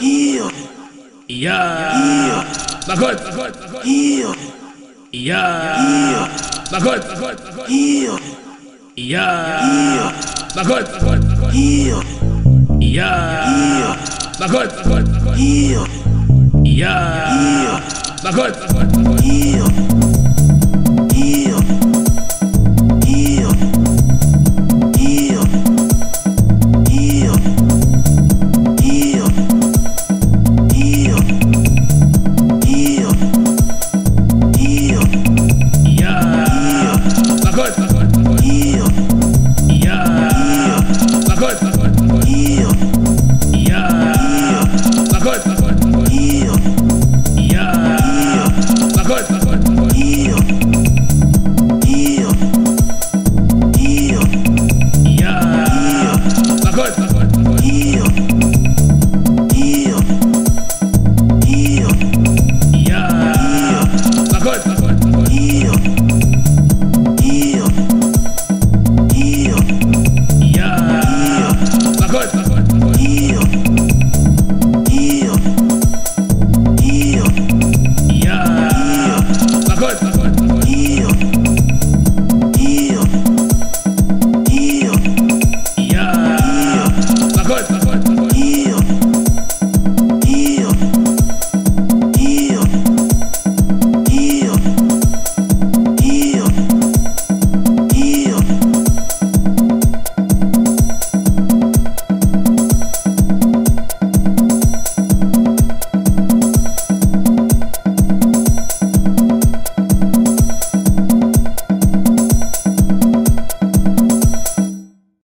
Ир. Я. Ир. Погодь, погодь, погодь. Ир. Я. Ир. Погодь, погодь, погодь. Ир. Я. Ир. Погодь, погодь. Ир. Я. Ир. Погодь, погодь. Ир. Я. Ир. Погодь, погодь. Ир.